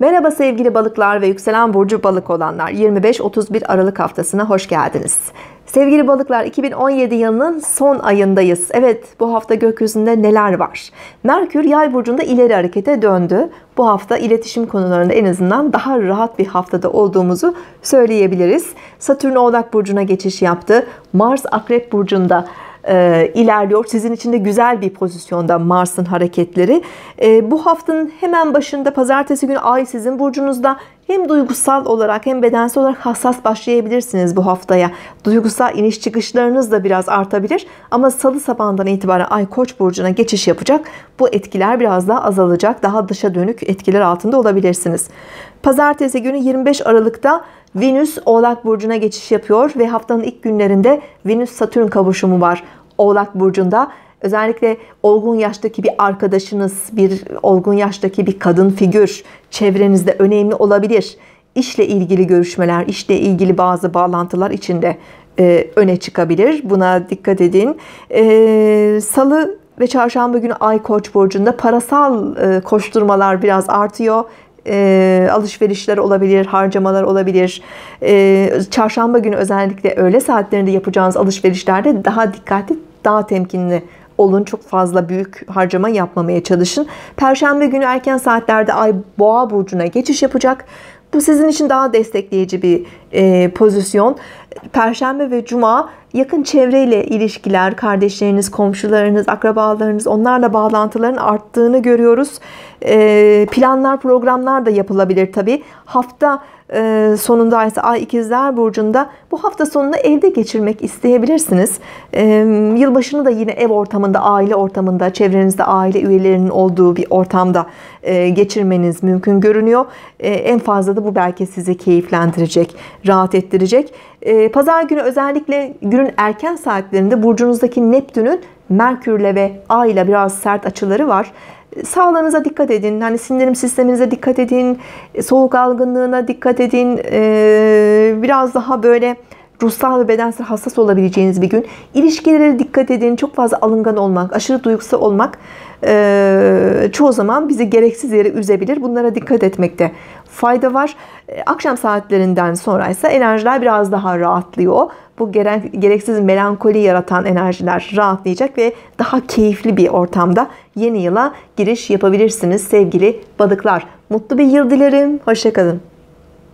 Merhaba sevgili balıklar ve yükselen burcu balık olanlar 25-31 Aralık haftasına hoş geldiniz. Sevgili balıklar 2017 yılının son ayındayız. Evet bu hafta gökyüzünde neler var? Merkür yay burcunda ileri harekete döndü. Bu hafta iletişim konularında en azından daha rahat bir haftada olduğumuzu söyleyebiliriz. Satürn oğlak burcuna geçiş yaptı. Mars akrep burcunda e, ilerliyor. Sizin için de güzel bir pozisyonda Mars'ın hareketleri. E, bu haftanın hemen başında pazartesi günü Ay sizin burcunuzda hem duygusal olarak hem bedensel olarak hassas başlayabilirsiniz bu haftaya. Duygusal iniş çıkışlarınız da biraz artabilir. Ama salı sabahından itibaren Ay Koç burcuna geçiş yapacak. Bu etkiler biraz daha azalacak. Daha dışa dönük etkiler altında olabilirsiniz. Pazartesi günü 25 Aralık'ta Venüs Oğlak Burcu'na geçiş yapıyor ve haftanın ilk günlerinde Venüs-Satürn kavuşumu var Oğlak Burcu'nda. Özellikle olgun yaştaki bir arkadaşınız, bir olgun yaştaki bir kadın figür çevrenizde önemli olabilir. İşle ilgili görüşmeler, işle ilgili bazı bağlantılar içinde e, öne çıkabilir. Buna dikkat edin. E, Salı ve çarşamba günü Ay Koç burcunda parasal e, koşturmalar biraz artıyor e, alışverişler olabilir, harcamalar olabilir. E, çarşamba günü özellikle öğle saatlerinde yapacağınız alışverişlerde daha dikkatli, daha temkinli olun. Çok fazla büyük harcama yapmamaya çalışın. Perşembe günü erken saatlerde Ay Boğa burcuna geçiş yapacak. Bu sizin için daha destekleyici bir e, pozisyon. Perşembe ve Cuma yakın çevreyle ilişkiler, kardeşleriniz, komşularınız, akrabalarınız onlarla bağlantıların arttığını görüyoruz. E, planlar, programlar da yapılabilir tabi. Hafta e, sonunda ise Ay ikizler Burcu'nda bu hafta sonunu evde geçirmek isteyebilirsiniz. E, yılbaşını da yine ev ortamında, aile ortamında, çevrenizde aile üyelerinin olduğu bir ortamda e, geçirmeniz mümkün görünüyor. En fazla da bu belki sizi keyiflendirecek, rahat ettirecek. Pazar günü özellikle günün erken saatlerinde burcunuzdaki Neptün'ün Merkürle ve Ay ile biraz sert açıları var. Sağlığınıza dikkat edin. Hani sindirim sisteminize dikkat edin. Soğuk algınlığına dikkat edin. Biraz daha böyle ruhsal ve bedensel hassas olabileceğiniz bir gün. İlişkilere dikkat edin. Çok fazla alıngan olmak, aşırı duygusal olmak çoğu zaman bizi gereksiz yere üzebilir. Bunlara dikkat etmekte fayda var. Akşam saatlerinden sonra ise enerjiler biraz daha rahatlıyor. Bu gereksiz melankoli yaratan enerjiler rahatlayacak ve daha keyifli bir ortamda yeni yıla giriş yapabilirsiniz sevgili balıklar. Mutlu bir yıl dilerim. Hoşçakalın.